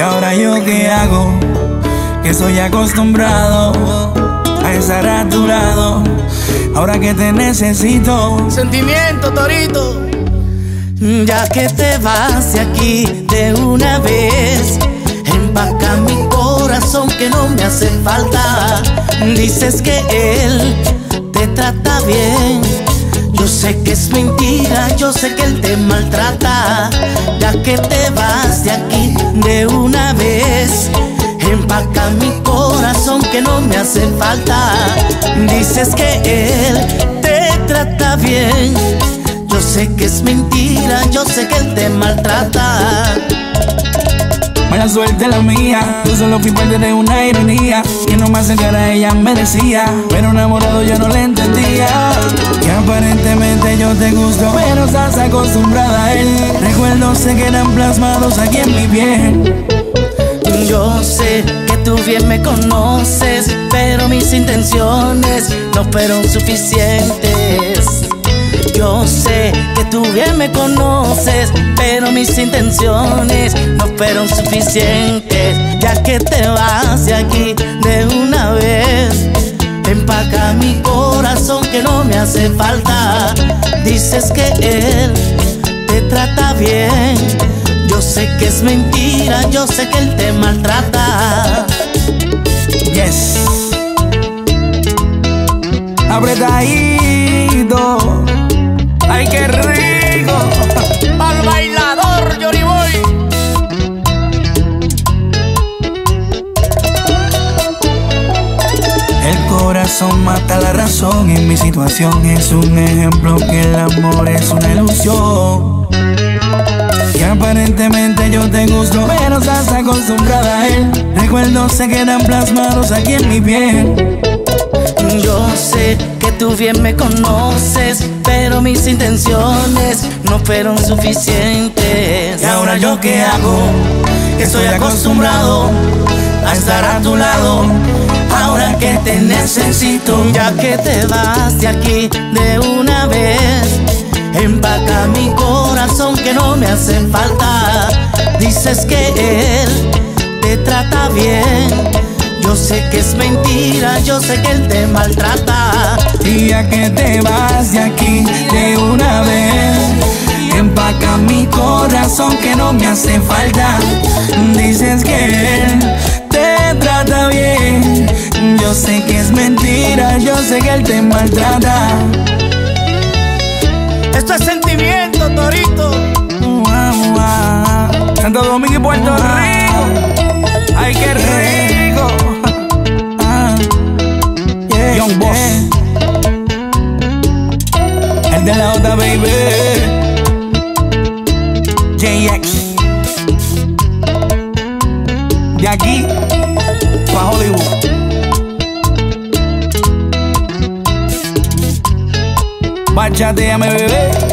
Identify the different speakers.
Speaker 1: ¿Y ahora yo qué hago? Que soy acostumbrado a estar a tu lado. Ahora que te necesito.
Speaker 2: Sentimiento, Torito.
Speaker 3: Ya que te vas de aquí de una vez, empaca mi corazón que no me hace falta. Dices que él te trata bien. Yo sé que es mentira, yo sé que él te maltrata. Ya que te vas de aquí de una que no me hace falta. Dices que él te trata bien. Yo sé que es mentira, yo sé que él te maltrata.
Speaker 1: Mala suerte la mía, tú solo fui parte de una ironía Que no más a ella merecía Pero enamorado yo no le entendía Que aparentemente yo te gusto Pero estás acostumbrada a él Recuerdos se quedan plasmados aquí en mi piel
Speaker 3: Yo sé que tú bien me conoces Pero mis intenciones no fueron suficientes yo sé que tú bien me conoces, pero mis intenciones no fueron suficientes. Ya que te vas de aquí de una vez, empaca mi corazón que no me hace falta. Dices que él te trata bien. Yo sé que es mentira, yo sé que él te maltrata.
Speaker 1: Yes. Apretadito ¡Ay, qué rico!
Speaker 2: ¡Al bailador, Johnny Boy!
Speaker 1: El corazón mata la razón en mi situación es un ejemplo que el amor es una ilusión. Aparentemente yo te gusto, pero estás acostumbrada a él. Recuerdos se quedan plasmados aquí en mi piel.
Speaker 3: Yo sé que tú bien me conoces, pero mis intenciones no fueron suficientes.
Speaker 1: ¿Y ahora yo qué hago? Estoy acostumbrado a estar a tu lado. Ahora que te necesito,
Speaker 3: ya que te vas de aquí empaca mi corazón que no me hace falta. Dices que él te trata bien yo sé que es mentira, yo sé que él te maltrata.
Speaker 1: Ya que te vas de aquí de una vez, empaca mi corazón que no me hace falta. Dices que él te trata bien. Yo sé que es mentira, yo sé que él te maltrata. Santo Domingo y Puerto Rico. Ay, qué rico. Young Boss. El de la otra, baby. JX. De aquí, pa' Hollywood. Bachateame, bebé.